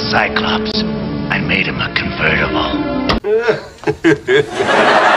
Cyclops. I made him a convertible.